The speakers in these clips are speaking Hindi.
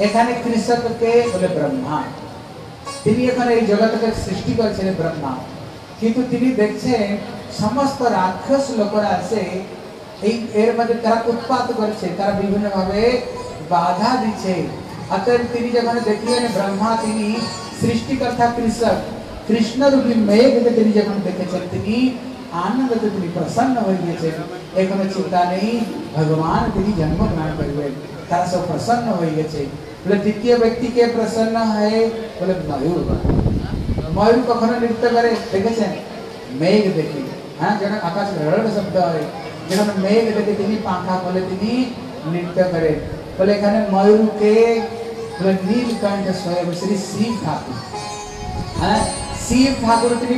এখানে কৃষককে বলে ব্রহ্মা তিনি এখানে এই জগৎকে সৃষ্টি করেছিলেন ব্রহ্মা কিন্তু তিনি দেখছেন সমস্ত রাক্ষস লোকরা আছে এই এর মধ্যে তারা উৎপাত করছে তারা বিভিন্ন ভাবে বাধা দিচ্ছে অতএব তিনি যখন দেখলেন ব্রহ্মা তিনি সৃষ্টিকর্তা কৃষক কৃষ্ণ রূপী মেঘকে তিনি যখন দেখেছেন তিনি आनंद तुम्हें प्रसन्न हो एक चिंता नहीं, भगवान तीन जन्म ग्रहण कर सब प्रसन्न हो बोले, द्वितीय व्यक्ति के प्रसन्न है? बोले, मयूर मयूर कख नृत्य करे? देखे मेघ देखी। हाँ जन आकाश रड़ शब्द है। जो मेघ देखे पाखा खोले नृत्य करे। बोले मयूर के, बोले, नीलकंठ ठाकुर। हाँ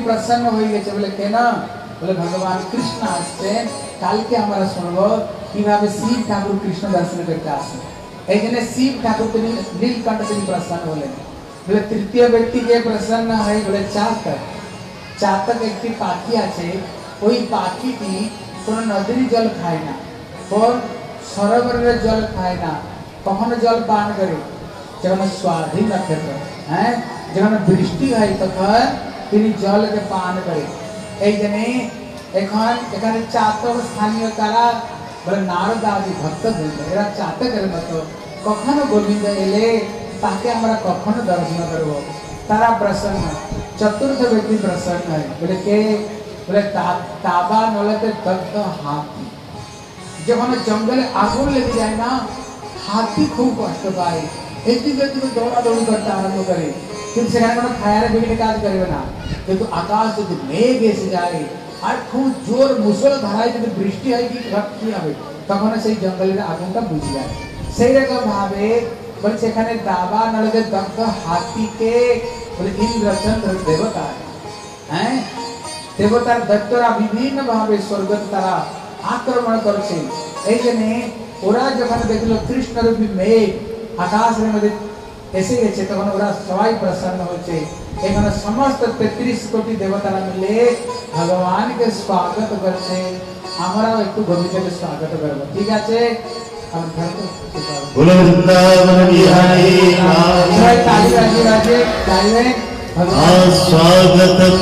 प्रसन्न हो गए बोले क्या বলে, ভগবান কৃষ্ণ আসছেন, কালকে আমরা শুনব কীভাবে শিব ঠাকুর কৃষ্ণ দর্শন করতে আসেন এই জন্য শিব ঠাকুর তিনি নীলকণ্ঠ তিনি প্রসন্ন হলেন বলে, তৃতীয় ব্যক্তি কে প্রসন্ন হয়? বলে, চাতক। চাতক একটি পাখি আছে, ওই পাখিটি কোনো নদীর জল খায় না কোন সরোবরের জল খায় না, কখনো জল পান করে। যখন স্বাধীন নক্ষত্র হ্যাঁ? যখন বৃষ্টি হয় তখন তিনি জলকে পান করে। এই জন্যে এখন এখানে চাতক স্থানীয় তারা বলে, নারদ আদি ভক্ত বৃন্দ এরা চাতকের মতো। কখনো গোবিন্দ এলে তাকে আমরা কখনো দর্শন করব? তারা প্রসন্ন, চতুর্থ ব্যক্তি প্রসন্ন হয়। বলে কে? বলে তাবা নলেতে দগ্ধ হাতি। যখন জঙ্গলে আগুন লেগে যায় না, হাতি খুব কষ্ট পায়। এদিকে এদিকে দৌড়াদৌড়ি করতে আরম্ভ করে। কিন্তু সেখানে কোনো ফায়ার ব্রিগেড কাজ করবে না কিন্তু আকাশ যদি মেঘ এসে যায় আর খুব জোর মুসল ধারায় যদি বৃষ্টি হয় কি কি হবে তখন সেই জঙ্গলের আগুনটা বুঝে যায় সেই রকম ভাবে বলে সেখানে দাবা নলদের দগ্ধ হাতিকে বলে ইন্দ্রচন্দ্র দেবতা হ্যাঁ দেবতার দৈত্যরা বিভিন্ন ভাবে স্বর্গত তারা আক্রমণ করছে এই জন্য ওরা যখন দেখলো কৃষ্ণ রূপী মেঘ আকাশের মধ্যে એસી છે તો બધા સવાય પ્રસન્ન હોય છે એમના સમસ્ત તેત્રીસ કોટી દેવતાના મિલે ભગવાન કે સ્વાગત કરશે আমরাও একটু গোবিন্দকে স্বাগত করবো ঠিক আছে বৃন্দাবন বিহারী তালি বাজে বাজে গাইবে স্বাগতম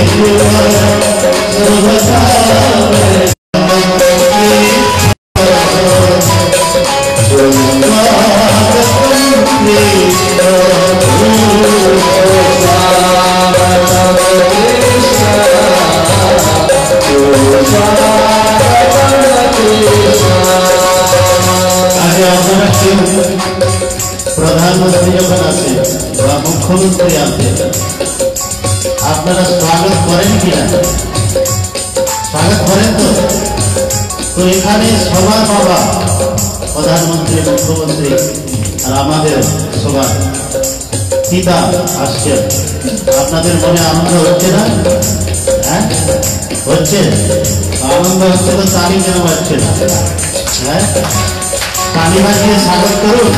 Thank you. সীতা আসছেন আপনাদের মনে আনন্দ হচ্ছে না? হ্যাঁ? হচ্ছে? আনন্দ হচ্ছে তো তালি কেন হচ্ছে না? হ্যাঁ? তালিমা দিয়ে স্বাগত করুন।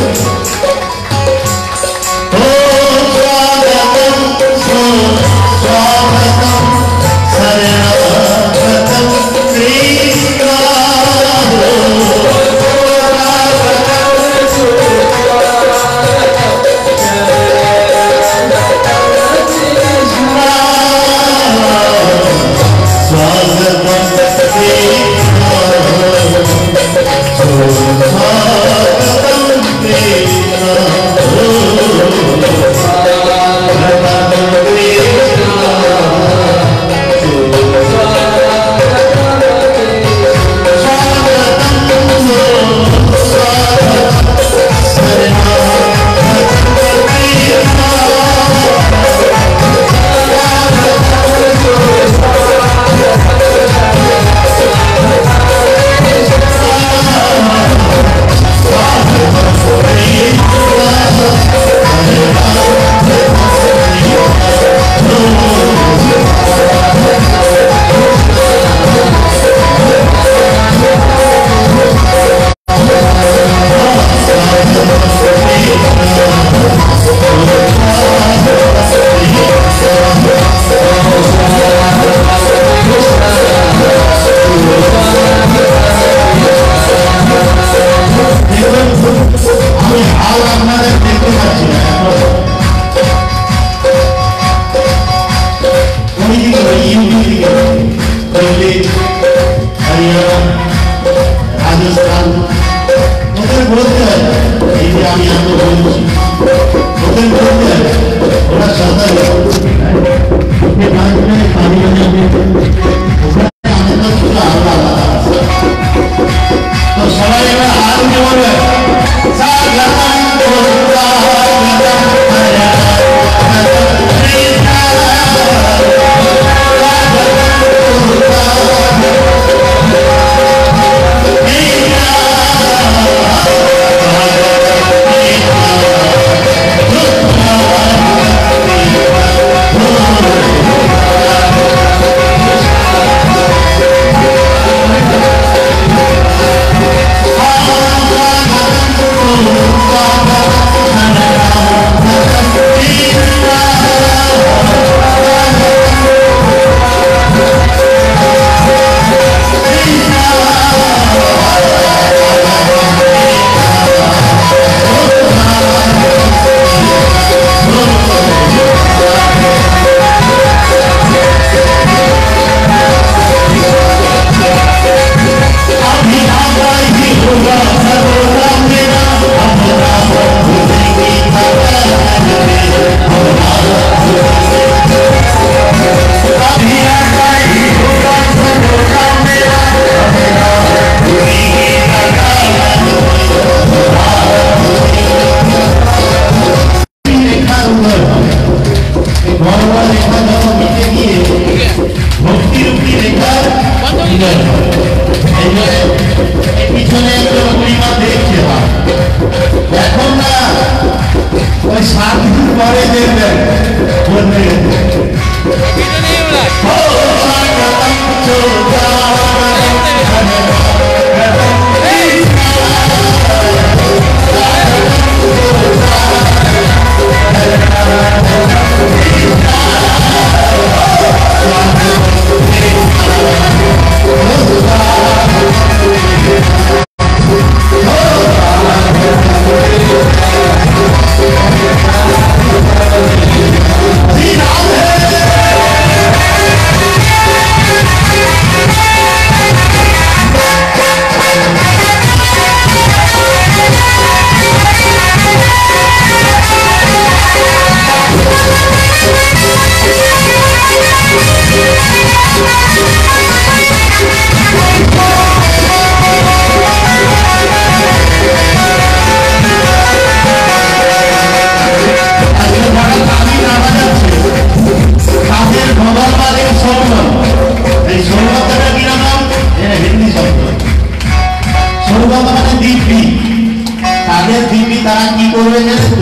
তারা কি করবে জানেন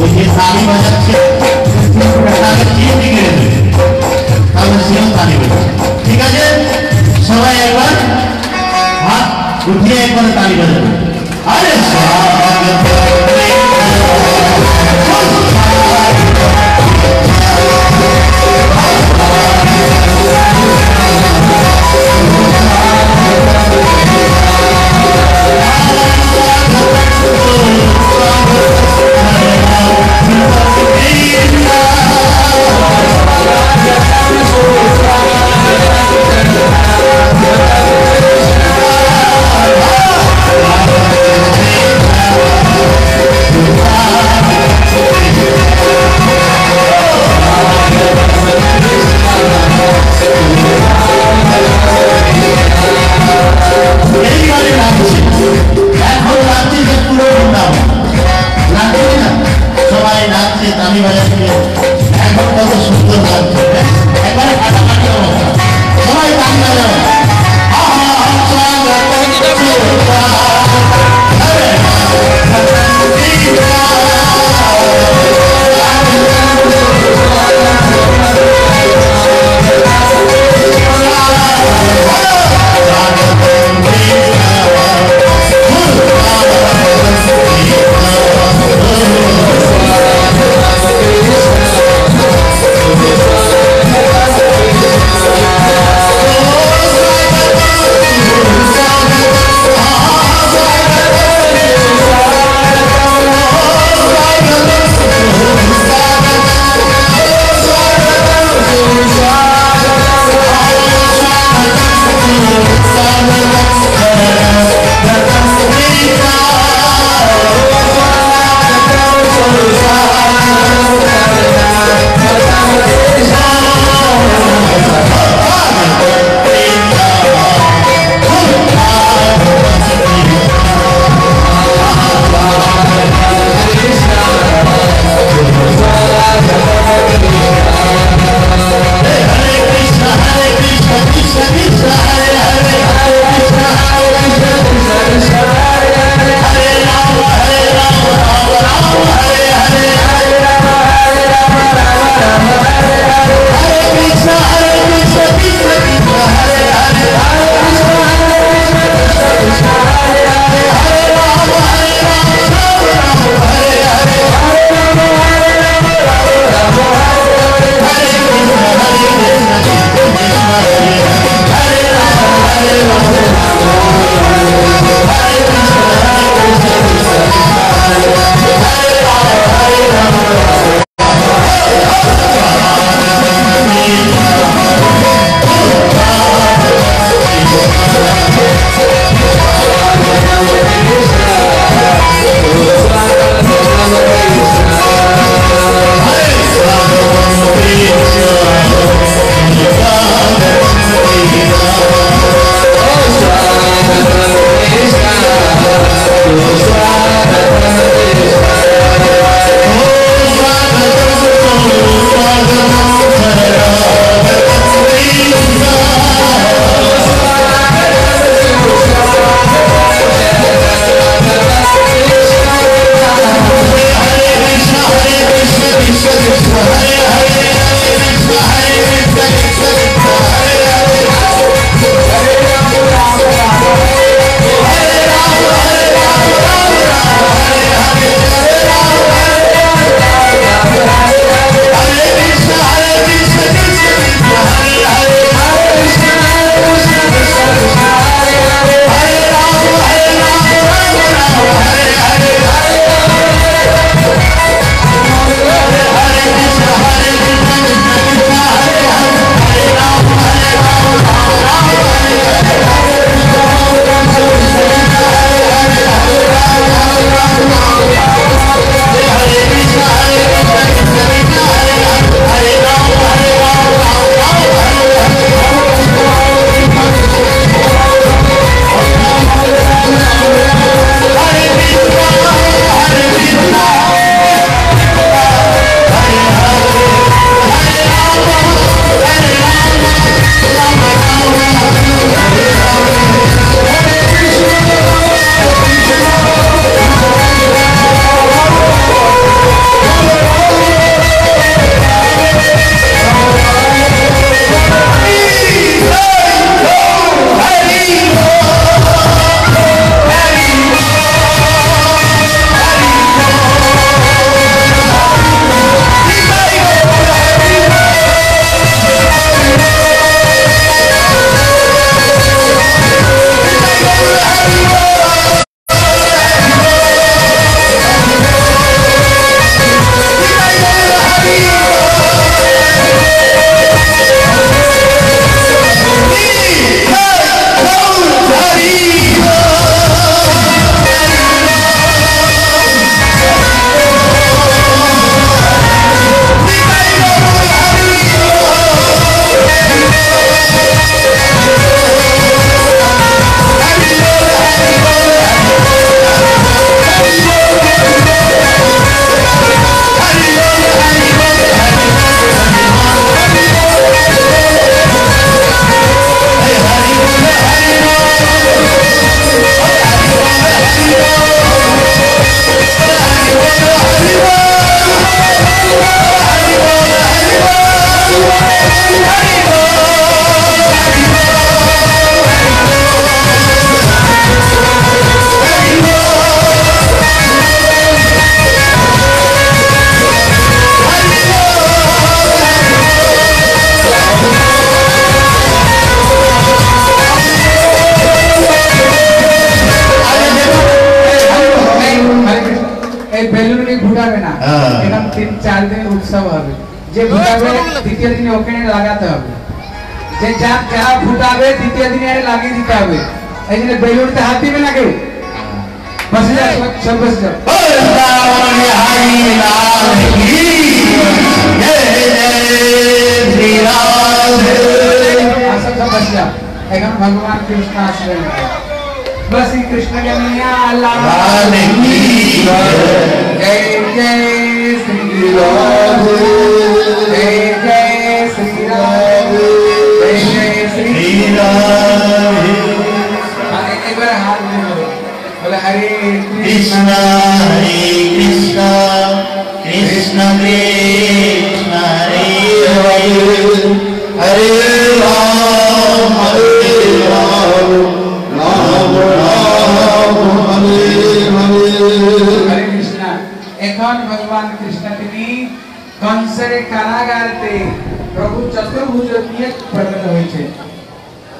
ওই যে তালি বাজাচ্ছে। ঠিক আছে? সবাই একবার হাত উঠিয়ে একবার তালি বাজাবে। আরে এখন রাত্রিতে পুরো ঘুমটাও লাগবে না সবাই নাচছে এখন কত সুন্দর লাগছে। બેલૂન ઘુડાવે ના એકદમ તીન ચાર દિન ઉત્સવ હવે જે ઘુડાવે દ્વિતીય દિને ઓકેને લાગાતે હવે જે જા જા ઘુડાવે દ્વિતીય દિને આરે લાગી દીતા હવે એટલે બેલૂન તે હાથી મે લાગે બસ જા સબ બસ જા વૃંદાવન હરી નામ કી જય જય શ્રી રાધે આ સબ બસ જા एकदम भगवान कृष्ण आश्रय में बस श्री कृष्ण के नैया लाल की जय जय श्री राम जय जय श्री राम जय जय श्री राम एक बार हाथ मिलो हरे कृष्णा हरे कृष्णा कृष्ण कृष्ण हरे हरे हरे राम हरे राम राम राम যখন ভগবান কৃষ্ণ তিনি কংসের কারাগারতে প্রভু চতুর্ভুজ নিয়ে প্রকট হয়েছে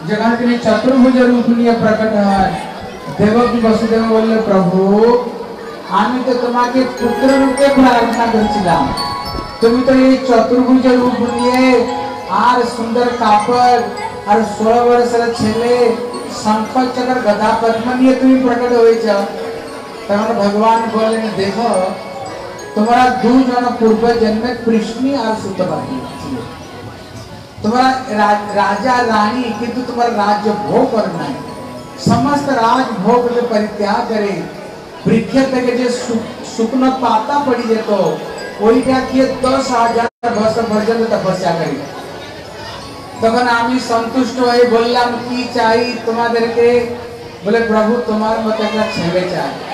যখন তিনি চতুর্ভুজ রূপ নিয়ে প্রকট হয় দেবকী বসুদেব বললে প্রভু আমি তো তোমাকে পুত্র রূপে প্রার্থনা করেছিলাম তুমি তো এই চতুর্ভুজ রূপ নিয়ে আর সুন্দর কাপড় আর ষোলো বছরের ছেলে শঙ্খ চক্র গদা পদ্ম নিয়ে তুমি প্রকট হয়েছ তখন ভগবান বললেন দেখো तुम्हारा दो जन पूर्व કૃષ્ણની આ और હતી तुम्हारा राजा रानी, किंतु तुम्हारा राज्य भोग करना है समस्त राज भोग के परित्याग करे। वृक्ष तक जे सुकन पाता पड़ी जे तो कोई क्या किए, दस हज़ार वर्ष भजन तपस्या करी। तखन आमी संतुष्ट हो बोललाम की चाहिए तुम्हारे के? बोले, प्रभु, तुम्हारे मत छेवे चाहिए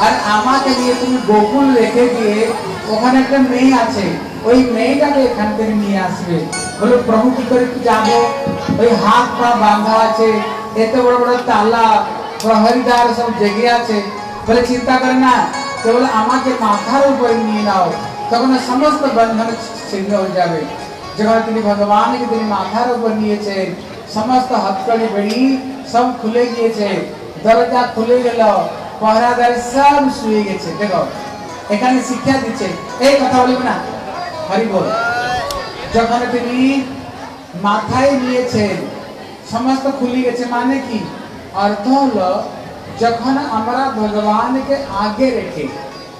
আর আমাকে নিয়ে তুমি গোকুল রেখে দিয়ে ওখানে একটা মেয়ে আছে। ওই মেয়েটাকে এখান থেকে নিয়ে আসবে। বলে, প্রভু, কি করে যাব ওই হাত পা বাঁধা আছে, এত বড় বড় তালা প্রহরীদার সব জেগে আছে। বলে, চিন্তা করে না, কেবল আমাকে মাথার উপরে নিয়ে নাও। তখন সমস্ত বন্ধন ছিন্ন হয়ে যাবে। যখন তিনি ভগবানকে তিনি মাথার উপর নিয়েছেন, সমস্ত হাতকড়ি বেড়ি সব খুলে গিয়েছে। দরজা খুলে গেল। পহরাদার সব শুয়ে গেছে। দেখো, এখানে শিক্ষা দিচ্ছে। এই কথা বলব না? হরিবল যখন তিনি মাথায় নিয়েছেন, সমস্ত খুলি গেছে মানে কি? অর্থ হলো, যখন আমরা ভগবানকে আগে রেখে,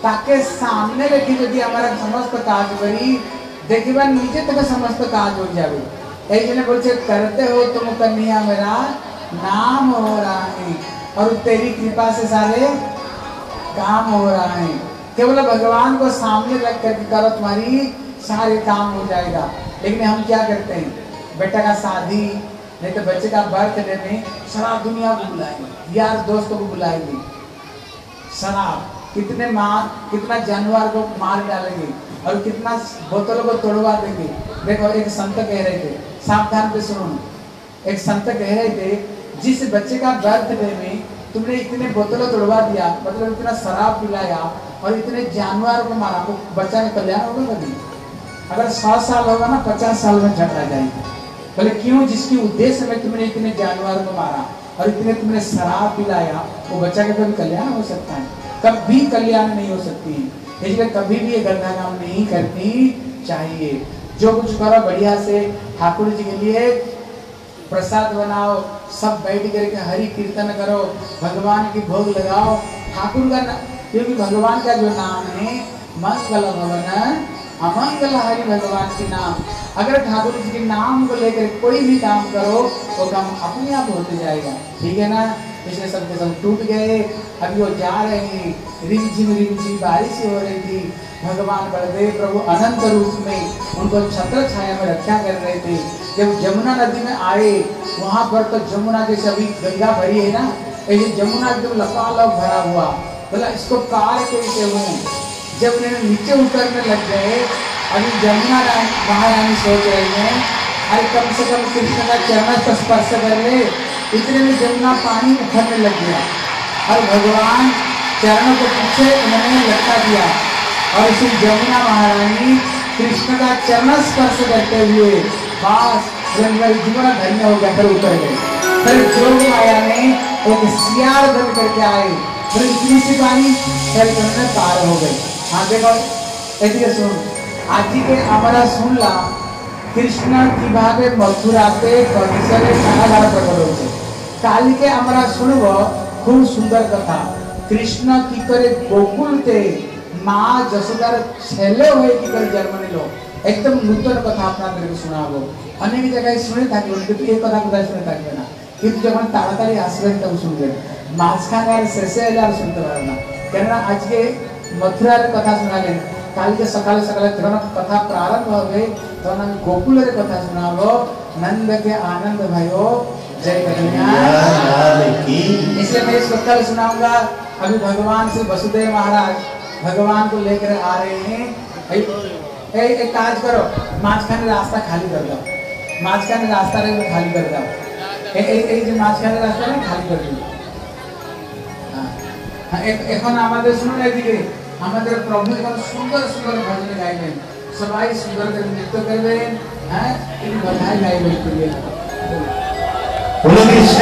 তাকে সামনে রেখে যদি আমরা সমস্ত কাজ করি দেখিবার নিজে থেকে সমস্ত কাজ হয়ে যাবে। এই জন্য বলছে, করতে হো তুমি কন্যা মেরা নাম হো রা और तेरी कृपा से सारे काम हो रहा है। केवल भगवान को सामने रख कर करो, तुम्हारी सारे काम हो जाएगा। लेकिन हम क्या करते हैं? बेटा का शादी, नहीं तो बच्चे का बर्थडे में सारा दुनिया को बुलाएँगे, यार दोस्तों को बुलाएँगे। शराब कितने मार कितना जानवर को मार डालेंगे और कितना बोतलों को तोड़वा देंगे। देखो, एक संत कह रहे थे, सावधान पे सुनो। एक संत कह रहे थे जिस बच्चे का बर्थडे में तुमने इतने बोतलों तोड़वा दिया मतलब इतना शराब पिलाया और इतने जानवर को मारा वो बच्चा का कल्याण होगा कभी? अगर सौ साल होगा ना, पचास साल में झगड़ा जाएगी। बोले, क्यों? जिसके उद्देश्य में तुमने इतने जानवर को मारा और इतने तुमने शराब पिलाया, वो बच्चा का कभी कल्याण हो सकता है? कभी कल्याण नहीं हो सकती इसलिए कभी भी ये गंदा काम नहीं करनी चाहिए। जो कुछ करो, बढ़िया से ठाकुर जी के लिए प्रसाद बनाओ, सब बैठ करके हरि कीर्तन करो, भगवान की भोग लगाओ, ठाकुर का क्योंकि भगवान का जो नाम है, मंगल भवन, अमंगल हरि भगवान के नाम। अगर ठाकुर जी के नाम को लेकर कोई भी काम करो तो काम अपने आप होते जाएगा, ठीक है ना? पिछले सब के सब टूट गए, अभी वो जा रहे हैं। रिम झिम रिम झिम बारिश हो रही थी। भगवान बलदेव प्रभु अनंत रूप में उनको छत्र छाया में रक्षा कर रहे थे। जब जमुना नदी में आए, वहाँ पर तो जमुना जैसे अभी गंगा भरी है ना, ऐसे जमुना एकदम लपालप भरा हुआ। बोला, इसको पार कैसे हूँ। जब उन्हें नीचे उतरने लग गए, अभी जमुना रानी, महारानी सोच रही है, अरे कम से कम कृष्ण का चरण स्पर्श कर ले। इतने में जमुना पानी में लग गया। और भगवान चरणों के पीछे उन्होंने लटका दिया। और श्री जमुना महारानी कृष्ण का चरण स्पर्श करते हुए बास जंगल जीवन धन्य हो गया, फिर उतर गए फिर जो माया ने एक सियार बन करके आए फिर इतनी सी पानी फिर उन्होंने पार हो गई। आगे बढ़ सुन। आज के हमारा सुन ला কৃষ্ণ কীভাবে মথুরাতে কলিসরে কারাগার হয়েছে? কালকে আমরা শুনব খুব সুন্দর কথা। কৃষ্ণ কি করে গোকুলতে মা যশোদার ছেলে হয়ে কি করে জন্ম নিল? একদম নূতন কথা আপনাদেরকে শোনাবো। অনেক জায়গায় শুনে থাকবেন কিন্তু এই কথা কোথায় শুনে থাকবে না। কিন্তু যখন তাড়াতাড়ি আসবেন, তখন শুনবেন। মাঝখানে আর শেষে এলে আর শুনতে পারবে না। কেননা আজকে মথুরার কথা শোনালেন। कालिके सकाले सकाले ಸಕಾಲ कथा प्रारंभ हो गई तो नंग गोकुल रे कथा सुना लो नंद के आनंद भयो। जय कन्हैया इसलिए मैं इस कथा सुनाऊँगा अभी भगवान से वसुदेव महाराज भगवान को लेकर आ रहे हैं, ए, एक काज करो माझखाने रास्ता खाली कर दो माझखाने रास्ता रे खाली कर दो ए ए ए जो माझखाने रास्ता रे खाली कर दो हाँ এখন सुनो ना এদিকে আমাদের প্রভু এখন সুন্দর সুন্দর ভজন গাইবেন সবাই সুন্দর করে নৃত্য করবেন হ্যাঁ তিনি বধাই গাইবেন প্রিয় বলো কৃষ্ণ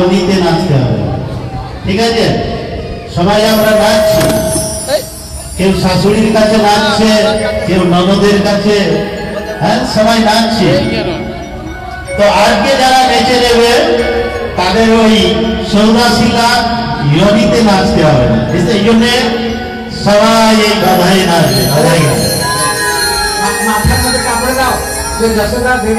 জমিতে নাচতে হবে। ঠিক আছে? সবাই আমরা নাচছি। কেউ শাশুড়ির কাছে নাচছে কেউ ননদের কাছে। হ্যাঁ সবাই নাচছে। তো আজকে যারা বেছে নেবে তাদের ওই লাখ ইয়নিতে নাচতে হবে এই জন্যে সবাই এই বাধাই নাচবে। মাথার মধ্যে কাপড় দাও। যে যশোদা দেব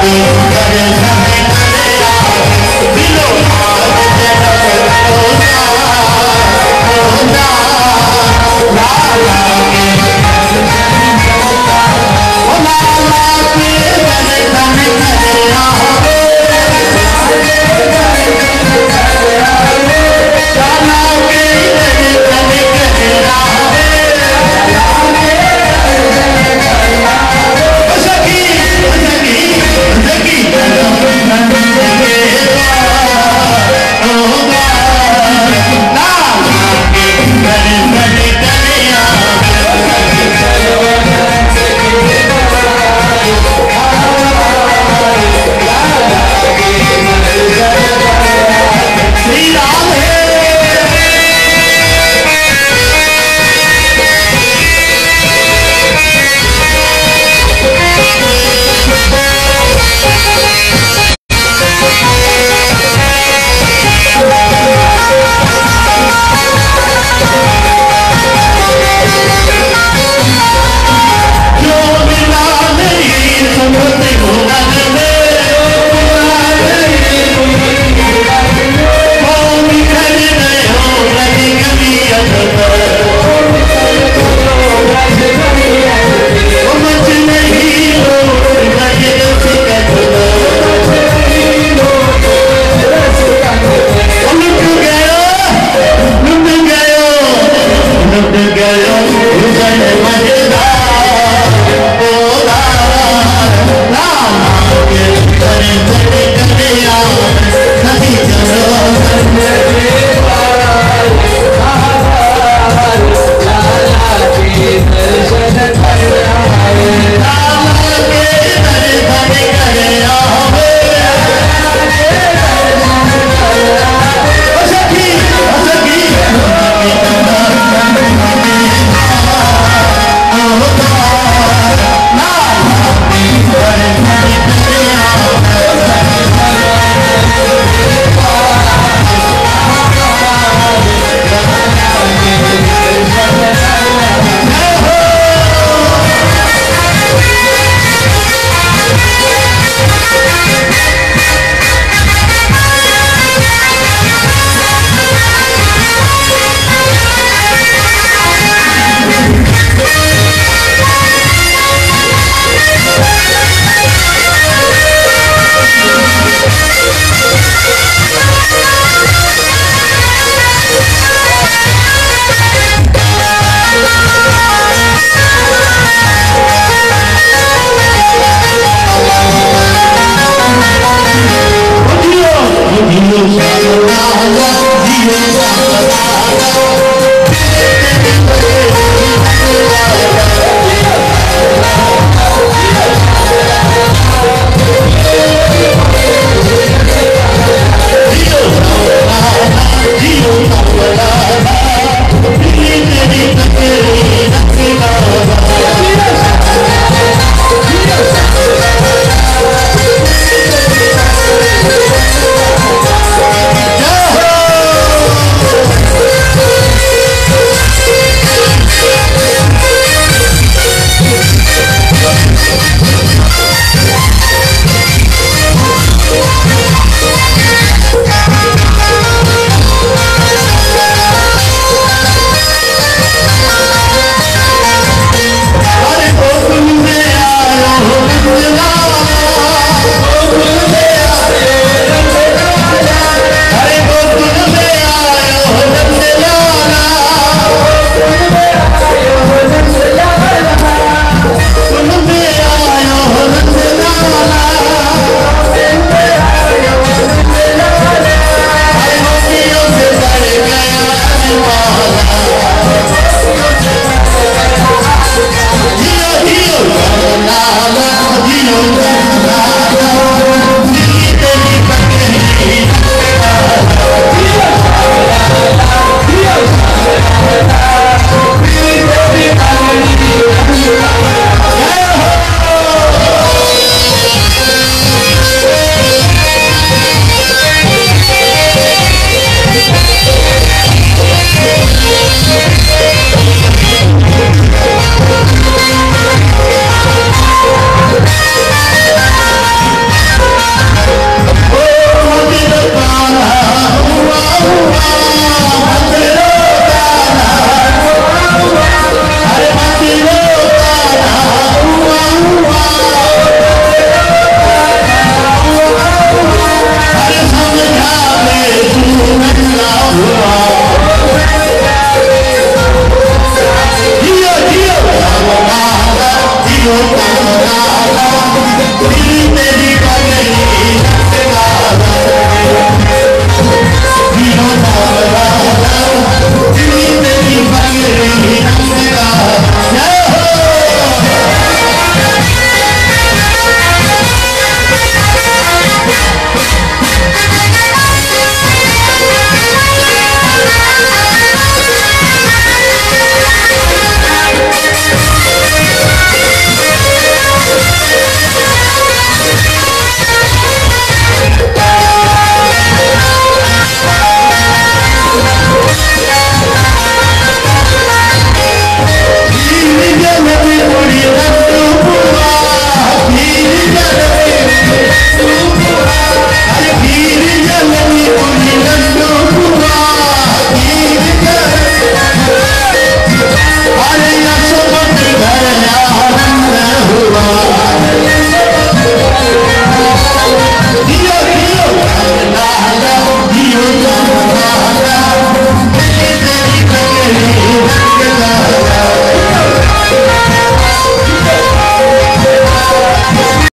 Thank.